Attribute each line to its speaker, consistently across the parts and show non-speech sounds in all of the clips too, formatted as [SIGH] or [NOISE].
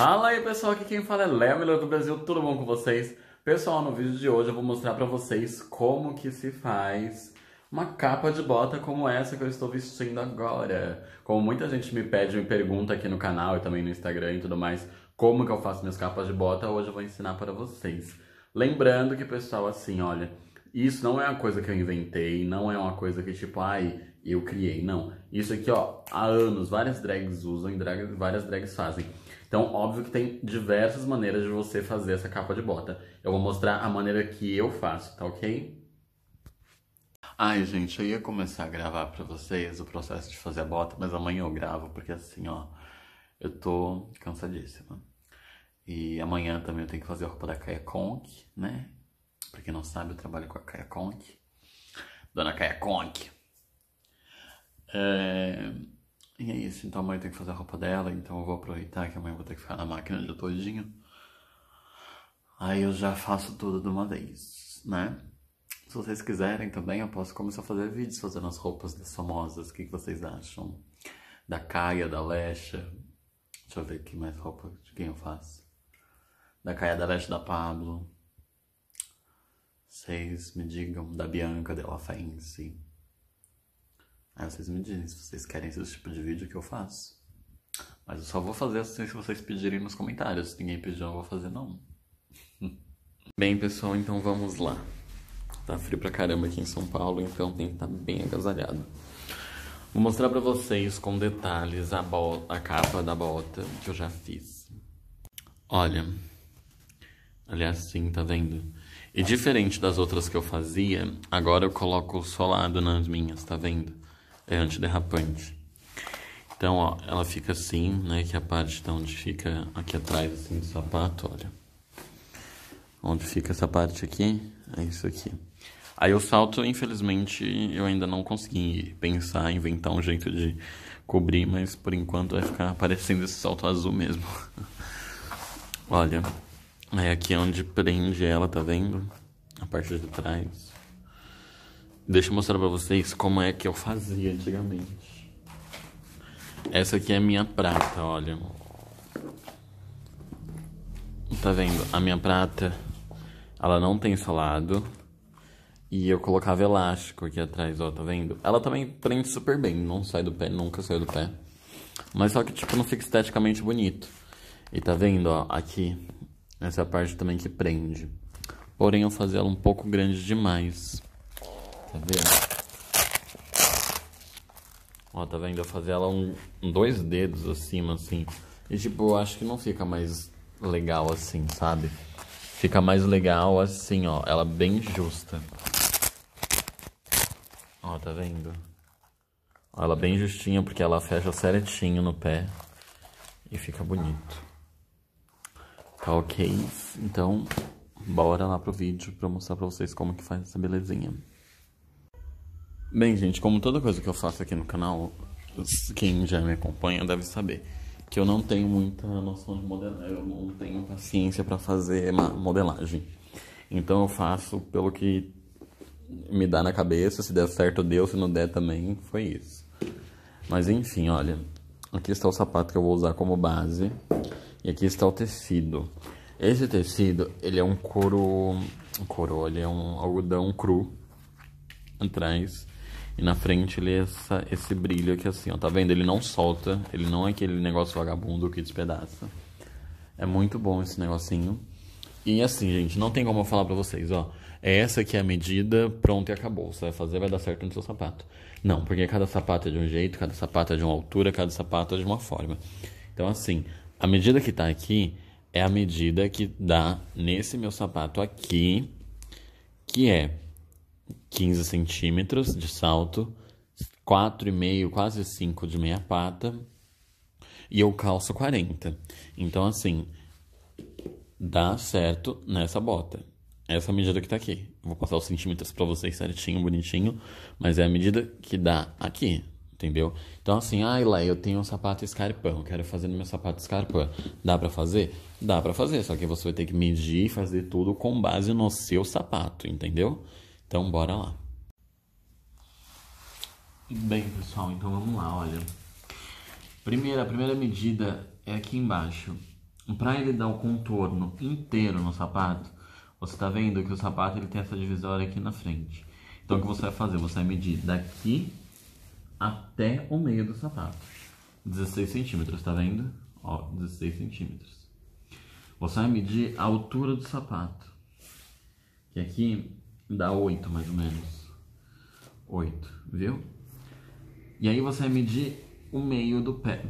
Speaker 1: Fala aí pessoal, aqui quem fala é Léo, melhor do Brasil, tudo bom com vocês? Pessoal, no vídeo de hoje eu vou mostrar pra vocês como que se faz uma capa de bota como essa que eu estou vestindo agora. Como muita gente me pede, me pergunta aqui no canal e também no Instagram e tudo mais, como que eu faço minhas capas de bota, hoje eu vou ensinar para vocês. Lembrando que pessoal, assim, olha, isso não é uma coisa que eu inventei, não é uma coisa que tipo, ai, eu criei, não. Isso aqui, ó, há anos, várias drags usam e drag, várias drags fazem. Então, óbvio que tem diversas maneiras de você fazer essa capa de bota. Eu vou mostrar a maneira que eu faço, tá ok? Ai, gente, eu ia começar a gravar pra vocês o processo de fazer a bota, mas amanhã eu gravo, porque assim, ó, eu tô cansadíssima. E amanhã também eu tenho que fazer a roupa da Kaya Conk, né? Pra quem não sabe, eu trabalho com a Kaya Conk. Dona Kaya Conk. É... E é isso, então amanhã eu tenho que fazer a roupa dela, então eu vou aproveitar que amanhã eu vou ter que ficar na máquina dia todinho. Aí eu já faço tudo de uma vez, né? Se vocês quiserem também, eu posso começar a fazer vídeos fazendo as roupas das famosas. O que, que vocês acham? Da Caia, da Lecha. Deixa eu ver aqui mais roupa de quem eu faço. Da Caia, da Lecha, da Pablo. Vocês me digam. Da Bianca, da Fence. Aí vocês me dizem se vocês querem esse tipo de vídeo que eu faço. Mas eu só vou fazer assim se vocês pedirem nos comentários. Se ninguém pedir, eu não vou fazer não. [LAUGHS] Bem, pessoal, então vamos lá. Tá frio pra caramba aqui em São Paulo, então tem que estar tá bem agasalhado. Vou mostrar pra vocês com detalhes a, bota, a capa da bota que eu já fiz. Olha, ali é assim, tá vendo? E diferente das outras que eu fazia, agora eu coloco solado nas minhas, tá vendo? É antiderrapante. Então, ó, ela fica assim, né? Que é a parte de onde fica aqui atrás, assim, do sapato, olha. Onde fica essa parte aqui, é isso aqui. Aí o salto, infelizmente, eu ainda não consegui pensar, inventar um jeito de cobrir, mas por enquanto vai ficar parecendo esse salto azul mesmo. [LAUGHS] Olha, é aqui onde prende ela, tá vendo? A parte de trás. Deixa eu mostrar pra vocês como é que eu fazia antigamente. Essa aqui é a minha prata, olha. Tá vendo? A minha prata, ela não tem solado. E eu colocava elástico aqui atrás, ó, tá vendo? Ela também prende super bem, não sai do pé, nunca saiu do pé. Mas só que, tipo, não fica esteticamente bonito. E tá vendo, ó, aqui, essa parte também que prende. Porém, eu fazia ela um pouco grande demais. Tá vendo? Ó, tá vendo? Eu fazia ela um, dois dedos acima, assim. E, tipo, eu acho que não fica mais legal assim, sabe? Fica mais legal assim, ó. Ela bem justa. Ó, tá vendo? Ela bem justinha porque ela fecha certinho no pé e fica bonito. Tá ok? Então, bora lá pro vídeo pra mostrar pra vocês como que faz essa belezinha. Bem, gente, como toda coisa que eu faço aqui no canal, quem já me acompanha deve saber que eu não tenho muita noção de modelagem, eu não tenho paciência para fazer modelagem. Então eu faço pelo que me dá na cabeça, se der certo deu, se não der também, foi isso. Mas enfim, olha, aqui está o sapato que eu vou usar como base e aqui está o tecido. Esse tecido, ele é um couro, um couro, ele é um algodão cru atrás e na frente ele é essa, esse brilho aqui assim, ó, tá vendo? Ele não solta, ele não é aquele negócio vagabundo que despedaça. É muito bom esse negocinho. E assim, gente, não tem como eu falar pra vocês, ó. É essa aqui é a medida, pronto e acabou. Você vai fazer, vai dar certo no seu sapato. Não, porque cada sapato é de um jeito, cada sapato é de uma altura, cada sapato é de uma forma. Então, assim, a medida que tá aqui é a medida que dá nesse meu sapato aqui, que é 15 centímetros de salto, 4,5, quase 5 de meia pata, e eu calço 40. Então, assim, dá certo nessa bota. Essa é medida que tá aqui. Vou passar os centímetros para vocês certinho, bonitinho. Mas é a medida que dá aqui, entendeu? Então assim, ai lá, eu tenho um sapato escarpão, quero fazer no meu sapato escarpão. Dá para fazer? Dá para fazer, só que você vai ter que medir e fazer tudo com base no seu sapato, entendeu? Então bora lá. Bem, pessoal, então vamos lá, olha. Primeira, a primeira medida é aqui embaixo. para ele dar o contorno inteiro no sapato, você tá vendo que o sapato ele tem essa divisória aqui na frente. Então o que você vai fazer? Você vai medir daqui até o meio do sapato. 16 centímetros, tá vendo? Ó, 16 centímetros. Você vai medir a altura do sapato. Que aqui dá 8 mais ou menos. 8, viu? E aí você vai medir o meio do pé.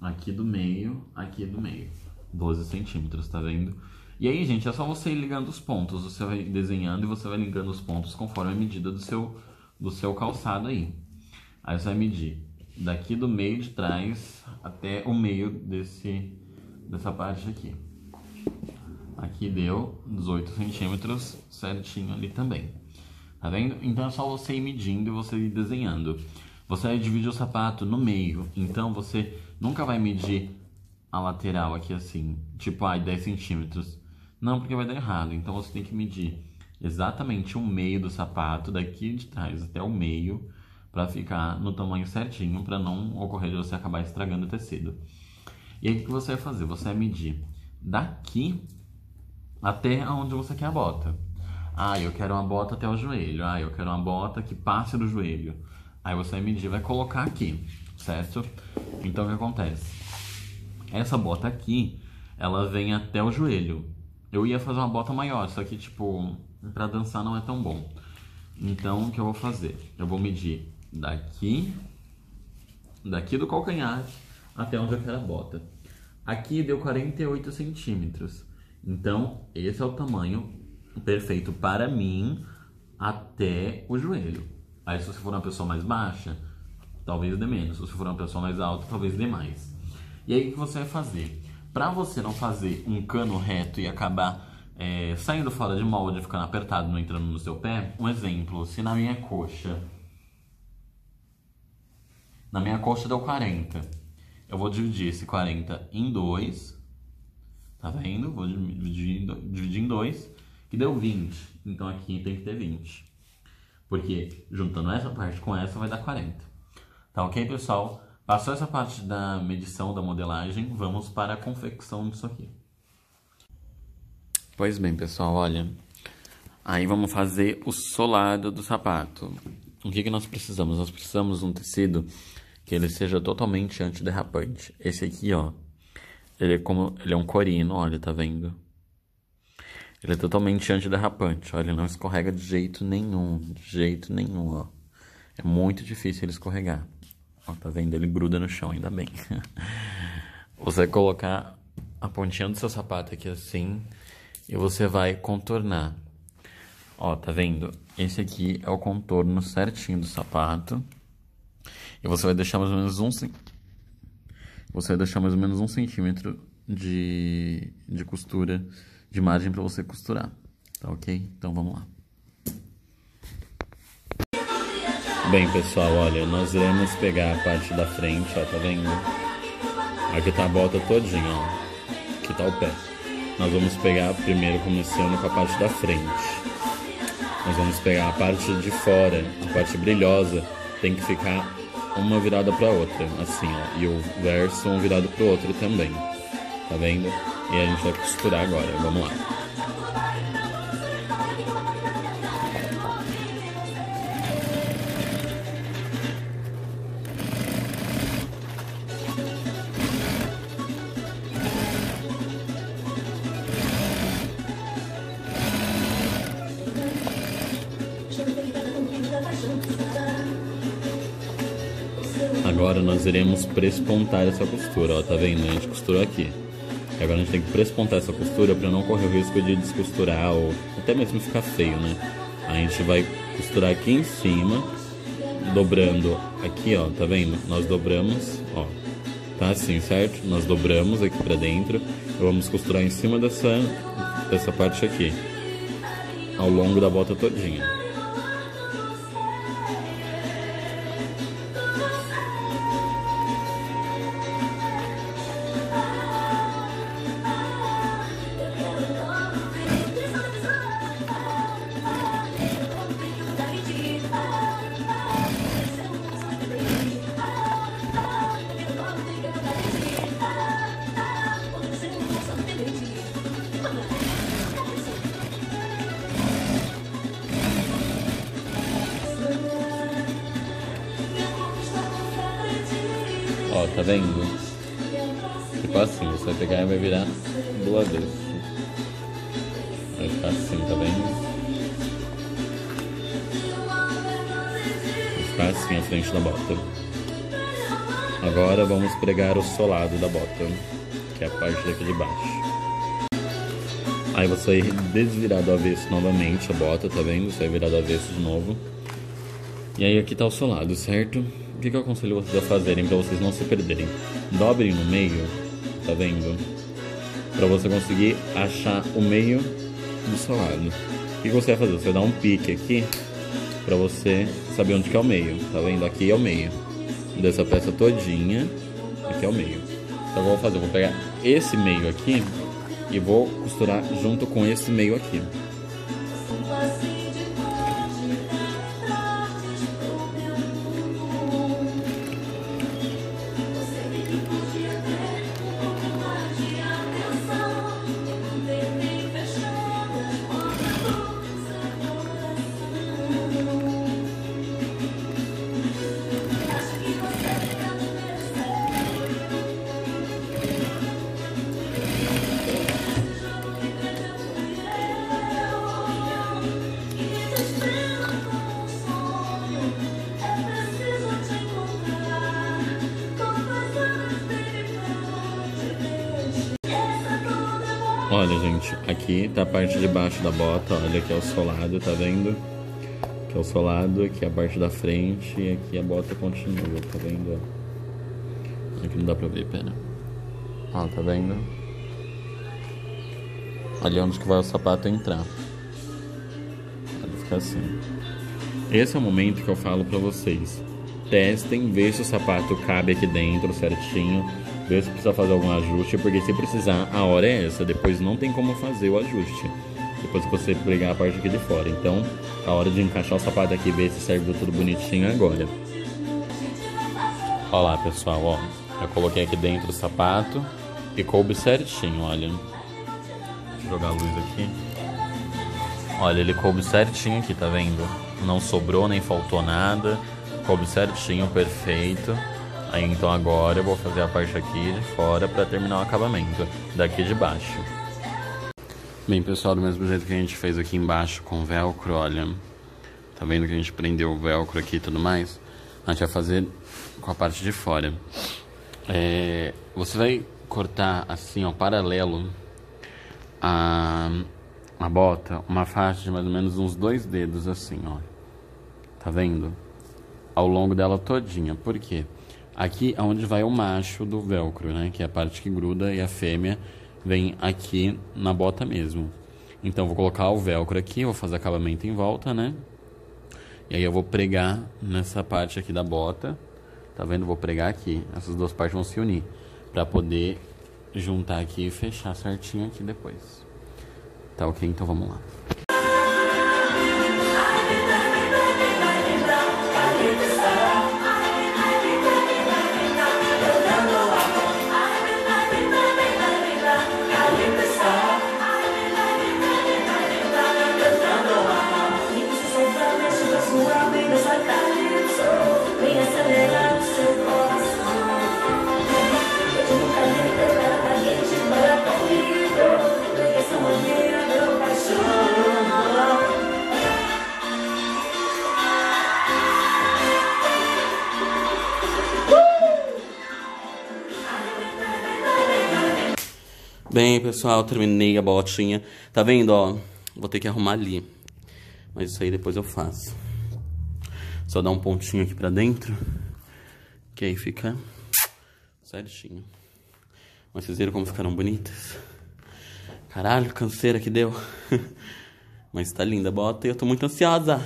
Speaker 1: Aqui do meio, aqui do meio. 12 centímetros, tá vendo? E aí, gente, é só você ir ligando os pontos. Você vai desenhando e você vai ligando os pontos conforme a medida do seu, do seu calçado aí. Aí você vai medir daqui do meio de trás até o meio desse, dessa parte aqui. Aqui deu 18 centímetros certinho ali também. Tá vendo? Então é só você ir medindo e você ir desenhando. Você vai dividir o sapato no meio. Então você nunca vai medir a lateral aqui assim. Tipo, ai, 10 centímetros. Não, porque vai dar errado. Então você tem que medir exatamente o meio do sapato, daqui de trás até o meio, para ficar no tamanho certinho, para não ocorrer de você acabar estragando o tecido. E aí o que você vai fazer? Você vai medir daqui até onde você quer a bota. Ah, eu quero uma bota até o joelho. Ah, eu quero uma bota que passe do joelho. Aí você vai medir, vai colocar aqui, certo? Então o que acontece? Essa bota aqui, ela vem até o joelho. Eu ia fazer uma bota maior, só que, tipo, pra dançar não é tão bom. Então, o que eu vou fazer? Eu vou medir daqui, daqui do calcanhar até onde eu quero a bota. Aqui deu 48 centímetros. Então, esse é o tamanho perfeito para mim até o joelho. Aí, se você for uma pessoa mais baixa, talvez dê menos. Se você for uma pessoa mais alta, talvez dê mais. E aí, o que você vai fazer? Para você não fazer um cano reto e acabar é, saindo fora de molde, ficando apertado, não entrando no seu pé, um exemplo, se na minha coxa, na minha coxa deu 40, eu vou dividir esse 40 em dois, tá vendo? Vou dividir, dividir em dois, que deu 20, então aqui tem que ter 20, porque juntando essa parte com essa vai dar 40. Tá ok, pessoal? Passou essa parte da medição, da modelagem, vamos para a confecção disso aqui. Pois bem, pessoal, olha. Aí vamos fazer o solado do sapato. O que, que nós precisamos? Nós precisamos de um tecido que ele seja totalmente antiderrapante. Esse aqui, ó, ele é como ele é um corino, olha, tá vendo? Ele é totalmente antiderrapante, olha, ele não escorrega de jeito nenhum, de jeito nenhum, ó. É muito difícil ele escorregar. Ó, tá vendo? Ele gruda no chão, ainda bem. [LAUGHS] Você vai colocar a pontinha do seu sapato aqui assim e você vai contornar. Ó, tá vendo? Esse aqui é o contorno certinho do sapato. E você vai deixar mais ou menos um você vai deixar mais ou menos um centímetro de, de costura, de margem para você costurar. Tá ok? Então vamos lá. Bem, pessoal, olha, nós iremos pegar a parte da frente, ó, tá vendo? Aqui tá a volta todinha, ó. Aqui tá o pé. Nós vamos pegar primeiro começando com a parte da frente. Nós vamos pegar a parte de fora, a parte brilhosa, tem que ficar uma virada para outra, assim, ó. E o verso um virado pro outro também. Tá vendo? E a gente vai costurar agora. Vamos lá. Agora nós iremos prespontar essa costura, ó, tá vendo? A gente costurou aqui. E agora a gente tem que prespontar essa costura para não correr o risco de descosturar ou até mesmo ficar feio, né? A gente vai costurar aqui em cima, dobrando aqui, ó, tá vendo? Nós dobramos, ó, tá assim, certo? Nós dobramos aqui para dentro e vamos costurar em cima dessa, dessa parte aqui, ao longo da volta todinha. Ó, tá vendo? Ficou assim, você vai pegar e vai virar duas vezes. Vai ficar assim, tá vendo? Assim a frente da bota. Agora vamos pregar o solado da bota, que é a parte daqui de baixo. Aí você vai desvirar do avesso novamente a bota, tá vendo? Você vai virar do avesso de novo. E aí aqui tá o solado, certo? O que, que eu aconselho vocês a fazerem para vocês não se perderem? Dobrem no meio, tá vendo? Para você conseguir achar o meio do solado. O que, que você vai fazer? Você vai dar um pique aqui para você saber onde que é o meio, tá vendo? Aqui é o meio dessa peça todinha, aqui é o meio. Então eu vou fazer, eu vou pegar esse meio aqui e vou costurar junto com esse meio aqui. Olha, gente, aqui tá a parte de baixo da bota, olha aqui é o solado, tá vendo? Aqui é o solado, aqui é a parte da frente e aqui a bota continua, tá vendo? Aqui não dá pra ver, pera. Ó, tá vendo? Ali é onde que vai o sapato entrar. Vai ficar assim. Esse é o momento que eu falo pra vocês. Testem, vê se o sapato cabe aqui dentro certinho ver se precisa fazer algum ajuste, porque se precisar, a hora é essa. Depois não tem como fazer o ajuste. Depois que você pegar a parte aqui de fora. Então, a hora de encaixar o sapato aqui, ver se serve tudo bonitinho agora. Olha lá, pessoal, ó. Eu coloquei aqui dentro o sapato e coube certinho, olha. Deixa eu jogar a luz aqui. Olha, ele coube certinho aqui, tá vendo? Não sobrou nem faltou nada. Coube certinho, perfeito. Aí então agora eu vou fazer a parte aqui de fora para terminar o acabamento, daqui de baixo. Bem pessoal, do mesmo jeito que a gente fez aqui embaixo com velcro, olha, tá vendo que a gente prendeu o velcro aqui e tudo mais? A gente vai fazer com a parte de fora. É, você vai cortar assim, ó, paralelo a, a bota, uma faixa de mais ou menos uns dois dedos assim, ó. Tá vendo? Ao longo dela todinha. Por quê? Aqui é onde vai o macho do velcro, né? Que é a parte que gruda e a fêmea vem aqui na bota mesmo. Então vou colocar o velcro aqui, vou fazer acabamento em volta, né? E aí eu vou pregar nessa parte aqui da bota. Tá vendo? Vou pregar aqui. Essas duas partes vão se unir para poder juntar aqui e fechar certinho aqui depois. Tá ok? Então vamos lá. Bem, pessoal, terminei a botinha. Tá vendo, ó? Vou ter que arrumar ali. Mas isso aí depois eu faço. Só dar um pontinho aqui pra dentro. Que aí fica certinho. Mas vocês viram como ficaram bonitas? Caralho, canseira que deu. [LAUGHS] Mas tá linda a bota e eu tô muito ansiosa.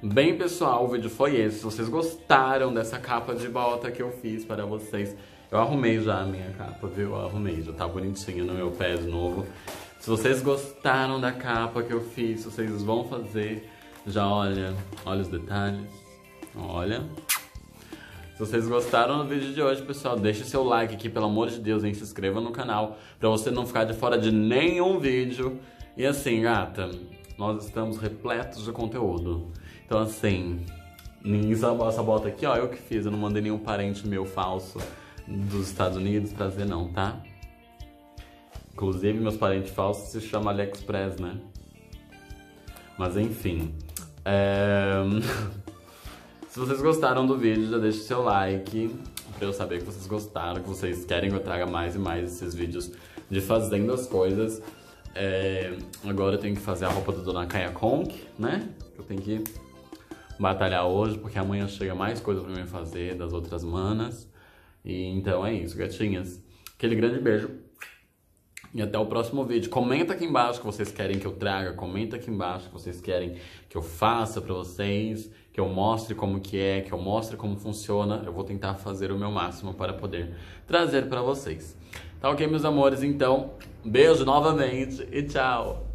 Speaker 1: Bem, pessoal, o vídeo foi esse. Se vocês gostaram dessa capa de bota que eu fiz para vocês, eu arrumei já a minha capa, viu? Eu arrumei, já tá bonitinho no meu pé de novo. Se vocês gostaram da capa que eu fiz, vocês vão fazer, já olha, olha os detalhes, olha. Se vocês gostaram do vídeo de hoje, pessoal, deixe seu like aqui, pelo amor de Deus, e se inscreva no canal, pra você não ficar de fora de nenhum vídeo. E assim, gata, nós estamos repletos de conteúdo. Então assim, Essa, essa bota aqui, ó, eu que fiz. Eu não mandei nenhum parente meu falso dos Estados Unidos trazer, não, tá? Inclusive, meus parentes falsos se chamam AliExpress, né? Mas enfim. É... [LAUGHS] se vocês gostaram do vídeo, já deixa o seu like pra eu saber que vocês gostaram, que vocês querem que eu traga mais e mais esses vídeos de fazendo as coisas. É... Agora eu tenho que fazer a roupa do Dona Kaya Kong, né? Eu tenho que batalhar hoje, porque amanhã chega mais coisa pra mim fazer das outras manas. E então é isso, gatinhas. Aquele grande beijo. E até o próximo vídeo. Comenta aqui embaixo que vocês querem que eu traga. Comenta aqui embaixo que vocês querem que eu faça pra vocês. Que eu mostre como que é, que eu mostre como funciona. Eu vou tentar fazer o meu máximo para poder trazer pra vocês. Tá ok, meus amores? Então, beijo novamente e tchau!